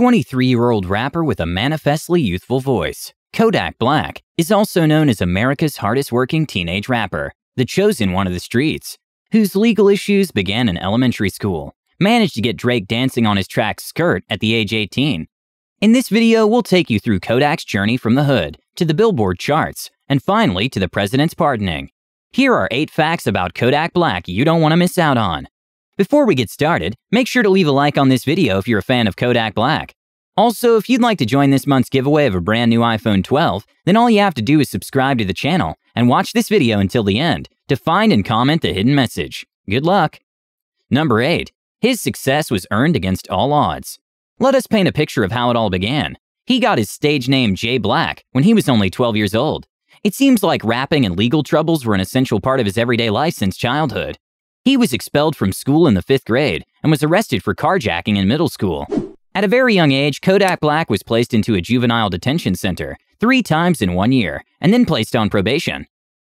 23 year old rapper with a manifestly youthful voice, Kodak Black, is also known as America's hardest working teenage rapper, the chosen one of the streets, whose legal issues began in elementary school, managed to get Drake dancing on his track SKRT at the age 18. In this video, we'll take you through Kodak's journey from the hood to the Billboard charts, and finally to the president's pardoning. Here are 8 facts about Kodak Black you don't want to miss out on. Before we get started, make sure to leave a like on this video if you're a fan of Kodak Black. Also, if you'd like to join this month's giveaway of a brand new iPhone 12, then all you have to do is subscribe to the channel and watch this video until the end to find and comment the hidden message. Good luck! Number 8. His success was earned against all odds. Let us paint a picture of how it all began. He got his stage name J-Black when he was only 12 years old. It seems like rapping and legal troubles were an essential part of his everyday life since childhood. He was expelled from school in the fifth grade and was arrested for carjacking in middle school. At a very young age, Kodak Black was placed into a juvenile detention center three times in one year and then placed on probation.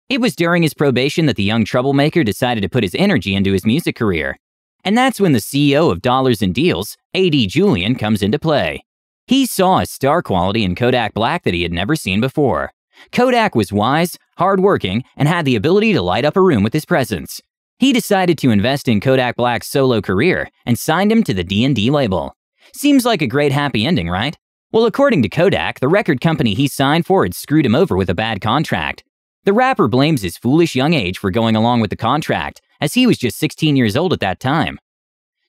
It was during his probation that the young troublemaker decided to put his energy into his music career. And that's when the CEO of Dollars and Deals, A.D. Julian, comes into play. He saw a star quality in Kodak Black that he had never seen before. Kodak was wise, hardworking, and had the ability to light up a room with his presence. He decided to invest in Kodak Black's solo career and signed him to the D&D label. Seems like a great happy ending, right? Well, according to Kodak, the record company he signed for had screwed him over with a bad contract. The rapper blames his foolish young age for going along with the contract, as he was just 16 years old at that time.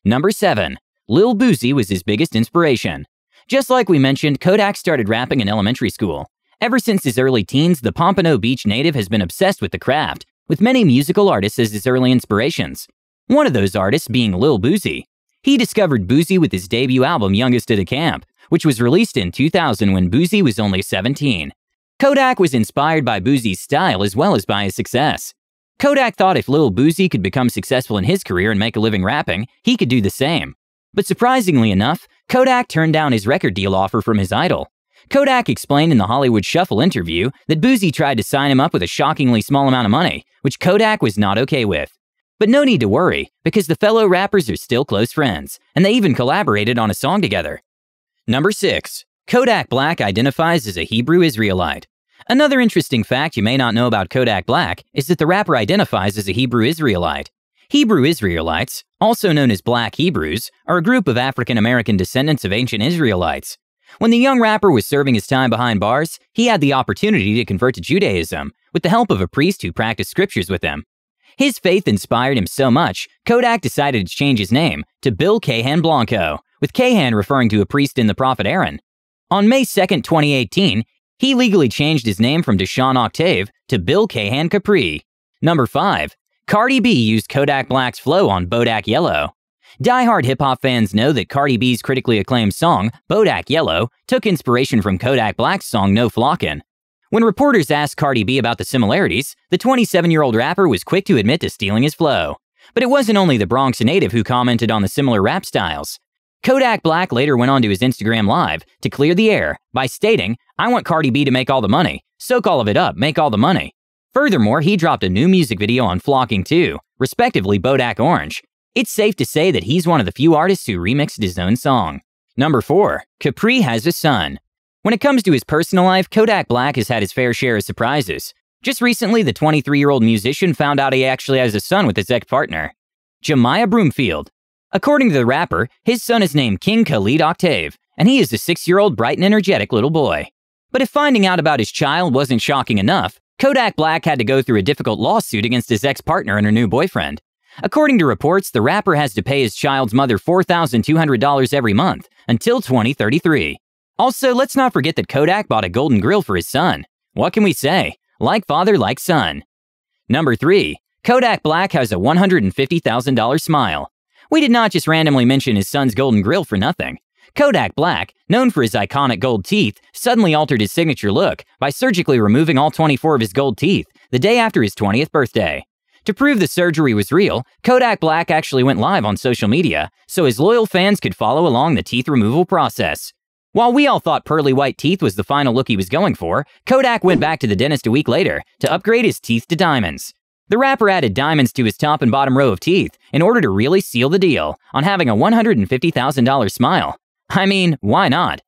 Number 7. Lil Boosie was his biggest inspiration. Just like we mentioned, Kodak started rapping in elementary school. Ever since his early teens, the Pompano Beach native has been obsessed with the craft with many musical artists as his early inspirations. One of those artists being Lil Boosie. He discovered Boosie with his debut album Youngest at the Camp, which was released in 2000 when Boosie was only 17. Kodak was inspired by Boosie's style as well as by his success. Kodak thought if Lil Boosie could become successful in his career and make a living rapping, he could do the same. But surprisingly enough, Kodak turned down his record deal offer from his idol. Kodak explained in the Hollywood Shuffle interview that Boosie tried to sign him up with a shockingly small amount of money, which Kodak was not okay with. But no need to worry, because the fellow rappers are still close friends, and they even collaborated on a song together. Number 6. Kodak Black identifies as a Hebrew Israelite. Another interesting fact you may not know about Kodak Black is that the rapper identifies as a Hebrew Israelite. Hebrew Israelites, also known as Black Hebrews, are a group of African American descendants of ancient Israelites. When the young rapper was serving his time behind bars, he had the opportunity to convert to Judaism with the help of a priest who practiced scriptures with him. His faith inspired him so much, Kodak decided to change his name to Bill Kahan Blanco, with Kahan referring to a priest in the prophet Aaron. On May 2, 2018, he legally changed his name from Dieuson Octave to Bill Kahan Kapri. Number 5. Cardi B used Kodak Black's flow on Bodak Yellow. Die-hard hip-hop fans know that Cardi B's critically acclaimed song, Bodak Yellow, took inspiration from Kodak Black's song No Flockin'. When reporters asked Cardi B about the similarities, the 27-year-old rapper was quick to admit to stealing his flow. But it wasn't only the Bronx native who commented on the similar rap styles. Kodak Black later went on to his Instagram Live to clear the air by stating, I want Cardi B to make all the money. Soak all of it up, make all the money. Furthermore, he dropped a new music video on Flocking 2, respectively Bodak Orange, it's safe to say that he's one of the few artists who remixed his own song. Number 4. Kapri has a son. When it comes to his personal life, Kodak Black has had his fair share of surprises. Just recently, the 23-year-old musician found out he actually has a son with his ex-partner, Jemiah Broomfield. According to the rapper, his son is named King Khalid Octave, and he is a six-year-old bright and energetic little boy. But if finding out about his child wasn't shocking enough, Kodak Black had to go through a difficult lawsuit against his ex-partner and her new boyfriend. According to reports, the rapper has to pay his child's mother $4,200 every month until 2033. Also, let's not forget that Kodak bought a golden grill for his son. What can we say? Like father, like son. Number 3. Kodak Black has a $150,000 smile. We did not just randomly mention his son's golden grill for nothing. Kodak Black, known for his iconic gold teeth, suddenly altered his signature look by surgically removing all 24 of his gold teeth the day after his 20th birthday. To prove the surgery was real, Kodak Black actually went live on social media so his loyal fans could follow along the teeth removal process. While we all thought pearly white teeth was the final look he was going for, Kodak went back to the dentist a week later to upgrade his teeth to diamonds. The rapper added diamonds to his top and bottom row of teeth in order to really seal the deal on having a $150,000 smile. I mean, why not?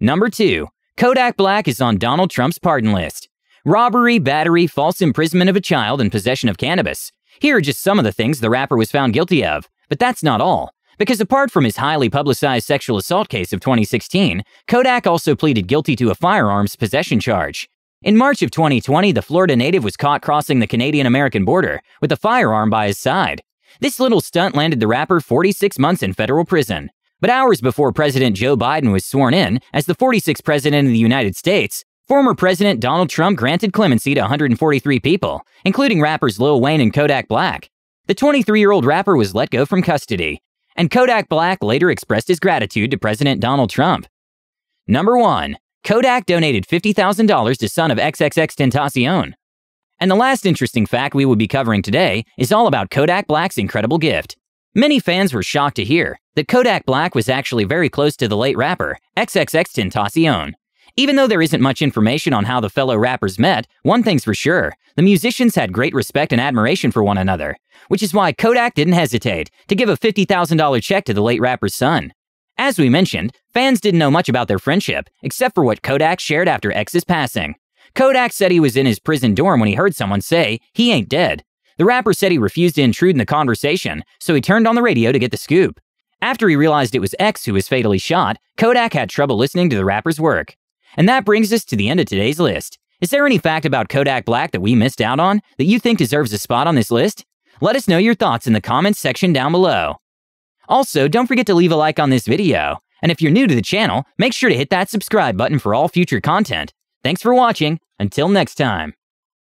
Number 2. Kodak Black is on Donald Trump's pardon list. Robbery, battery, false imprisonment of a child, and possession of cannabis. Here are just some of the things the rapper was found guilty of. But that's not all. Because apart from his highly publicized sexual assault case of 2016, Kodak also pleaded guilty to a firearms possession charge. In March of 2020, the Florida native was caught crossing the Canadian American border with a firearm by his side. This little stunt landed the rapper 46 months in federal prison. But hours before President Joe Biden was sworn in as the 46th president of the United States, former President Donald Trump granted clemency to 143 people, including rappers Lil Wayne and Kodak Black. The 23 year old rapper was let go from custody, and Kodak Black later expressed his gratitude to President Donald Trump. Number 1. Kodak donated $50,000 to son of XXXTentacion. And the last interesting fact we will be covering today is all about Kodak Black's incredible gift. Many fans were shocked to hear that Kodak Black was actually very close to the late rapper, XXXTentacion. Even though there isn't much information on how the fellow rappers met, one thing's for sure the musicians had great respect and admiration for one another, which is why Kodak didn't hesitate to give a $50,000 check to the late rapper's son. As we mentioned, fans didn't know much about their friendship, except for what Kodak shared after X's passing. Kodak said he was in his prison dorm when he heard someone say, he ain't dead. The rapper said he refused to intrude in the conversation, so he turned on the radio to get the scoop. After he realized it was X who was fatally shot, Kodak had trouble listening to the rapper's work. And that brings us to the end of today's list. Is there any fact about Kodak Black that we missed out on that you think deserves a spot on this list? Let us know your thoughts in the comments section down below. Also, don't forget to leave a like on this video. And if you're new to the channel, make sure to hit that subscribe button for all future content. Thanks for watching. Until next time.